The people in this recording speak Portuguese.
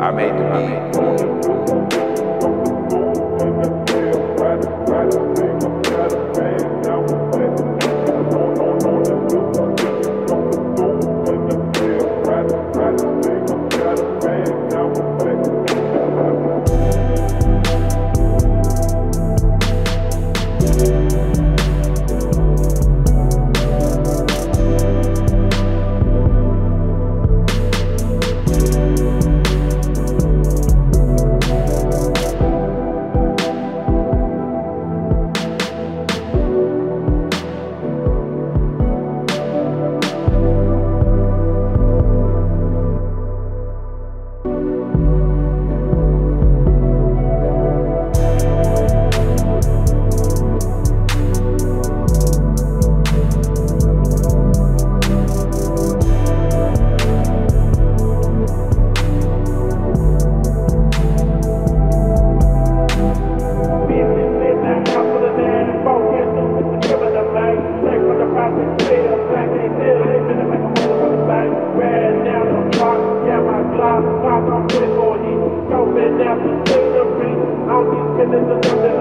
I I'll be killing the